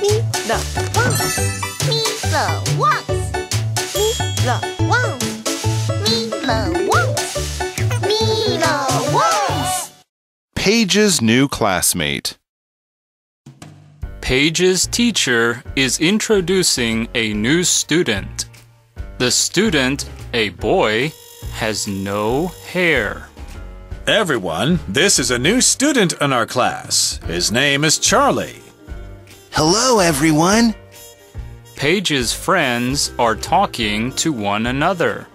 Me the ones. Me the ones. Me the ones. Me the ones. Me the ones. Paige's new classmate. Paige's teacher is introducing a new student. The student, a boy, has no hair. Everyone, this is a new student in our class. His name is Charlie. Hello, everyone. Paige's friends are talking to one another.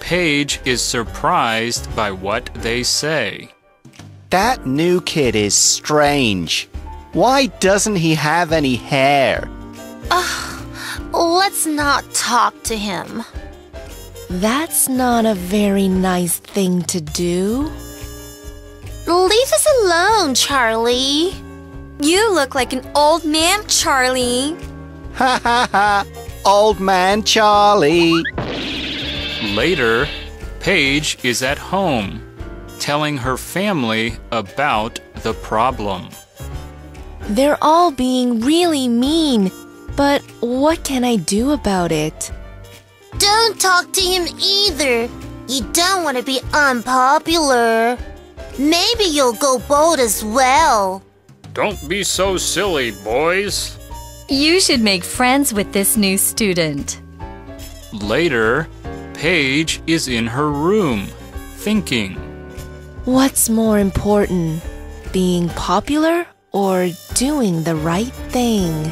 Paige is surprised by what they say. That new kid is strange. Why doesn't he have any hair? Let's not talk to him. That's not a very nice thing to do. Leave us alone, Charlie. You look like an old man, Charlie. Ha ha ha. Old man Charlie. Later, Paige is at home, telling her family about the problem. They're all being really mean, but what can I do about it? Don't talk to him either. You don't want to be unpopular. Maybe you'll go bold as well. Don't be so silly, boys. You should make friends with this new student. Later, Paige is in her room, thinking. What's more important, being popular or doing the right thing?